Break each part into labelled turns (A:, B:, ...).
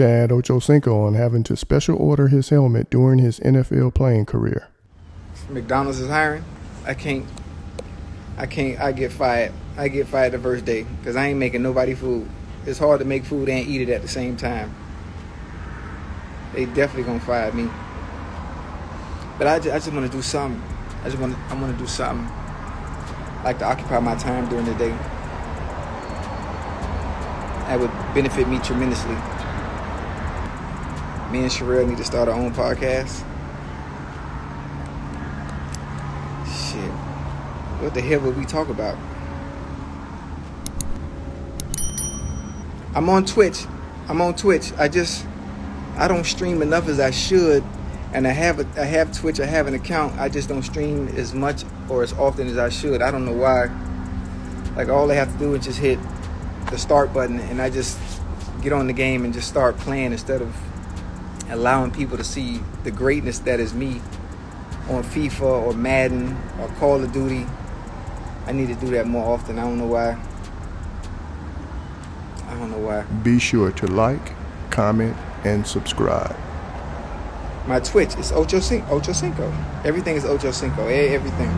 A: Chad Ochocinco on having to special order his helmet during his NFL playing career.
B: McDonald's is hiring. I can't. I can't. I get fired. I get fired the first day because I ain't making nobody food. It's hard to make food and eat it at the same time. They definitely gonna fire me. But I just, I just want to do something. I just want. I want to do something. I Like to occupy my time during the day. That would benefit me tremendously. Me and Sharelle need to start our own podcast. Shit. What the hell would we talk about? I'm on Twitch. I'm on Twitch. I just I don't stream enough as I should, and I have a, I have Twitch. I have an account. I just don't stream as much or as often as I should. I don't know why. Like all I have to do is just hit the start button, and I just get on the game and just start playing instead of allowing people to see the greatness that is me on FIFA or Madden or Call of Duty. I need to do that more often. I don't know why. I don't know why.
A: Be sure to like, comment, and subscribe.
B: My Twitch is Ocho Cinco. Ocho Cinco. Everything is Ocho Cinco. Everything.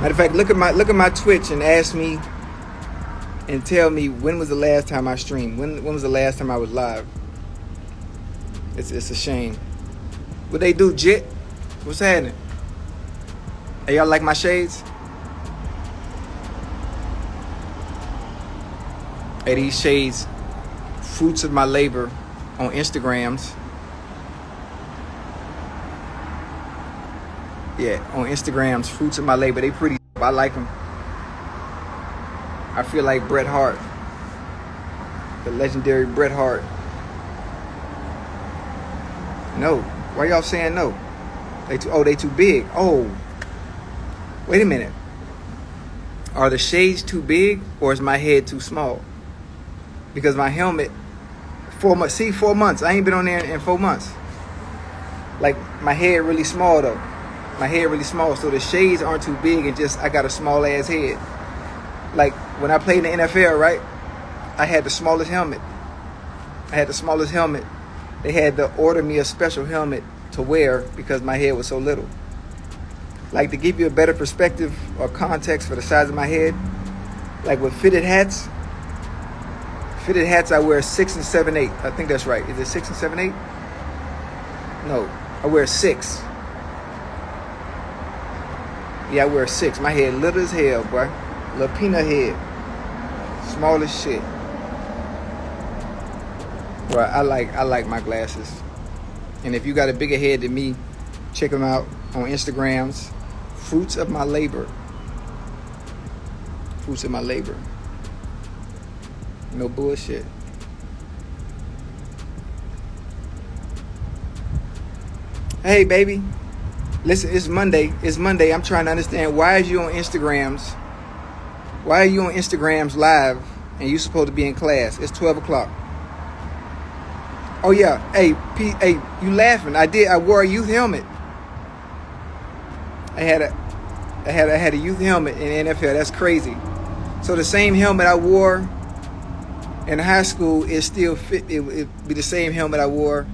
B: Matter of fact, look at my look at my Twitch and ask me and tell me when was the last time I streamed? When when was the last time I was live? It's it's a shame. What they do, Jit? What's happening? Hey, y'all like my shades? Hey, these shades, fruits of my labor on Instagrams. Yeah, on Instagrams, fruits of my labor. They pretty. I like them. I feel like Bret Hart, the legendary Bret Hart. No, why y'all saying no? They too. Oh, they too big. Oh, wait a minute. Are the shades too big, or is my head too small? Because my helmet, four months. See, four months. I ain't been on there in four months. Like my head really small though. My head really small, so the shades aren't too big, and just I got a small ass head. Like when I played in the NFL, right? I had the smallest helmet. I had the smallest helmet. They had to order me a special helmet to wear because my head was so little. Like to give you a better perspective or context for the size of my head, like with fitted hats. Fitted hats I wear six and seven eight. I think that's right. Is it six and seven eight? No, I wear six. Yeah, I wear six. My head little as hell, boy. Peanut head. Small as shit. Bro, I like I like my glasses. And if you got a bigger head than me, check them out on Instagrams. Fruits of my labor. Fruits of my labor. No bullshit. Hey baby. Listen, it's Monday. It's Monday. I'm trying to understand why is you on Instagrams? Why are you on Instagrams live and you supposed to be in class? It's 12 o'clock. Oh yeah. Hey, P, hey, you laughing? I did. I wore a youth helmet. I had a, I had I had a youth helmet in NFL. That's crazy. So the same helmet I wore in high school is still fit. It would be the same helmet I wore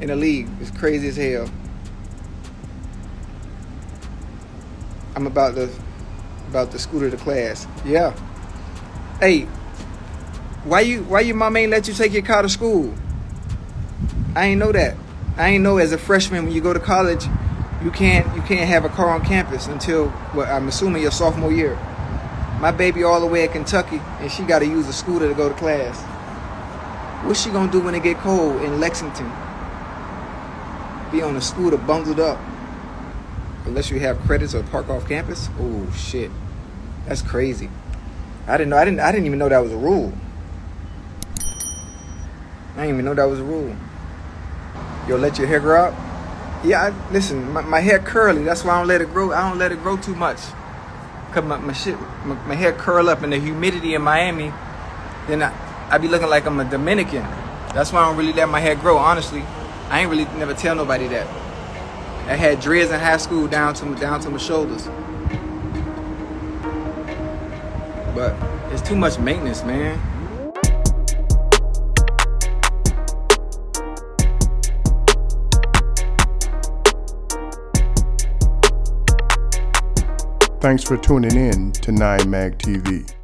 B: in the league. It's crazy as hell. I'm about to about the scooter to class. Yeah. Hey, why you why your mom ain't let you take your car to school? I ain't know that. I ain't know as a freshman when you go to college, you can't you can't have a car on campus until well, I'm assuming your sophomore year. My baby all the way at Kentucky, and she got to use a scooter to go to class. What's she gonna do when it get cold in Lexington? Be on a scooter bundled up. Unless you have credits or park off campus. Oh shit, that's crazy. I didn't know. I didn't. I didn't even know that was a rule. I didn't even know that was a rule. Yo, let your hair grow. Yeah, I, listen, my, my hair curly. That's why I don't let it grow. I don't let it grow too much. Cause my, my shit, my, my hair curl up in the humidity in Miami. Then I, I be looking like I'm a Dominican. That's why I don't really let my hair grow. Honestly, I ain't really never tell nobody that. I had dreads in high school down to down to my shoulders. but it's too much maintenance, man.
A: Thanks for tuning in to 9 Mag TV.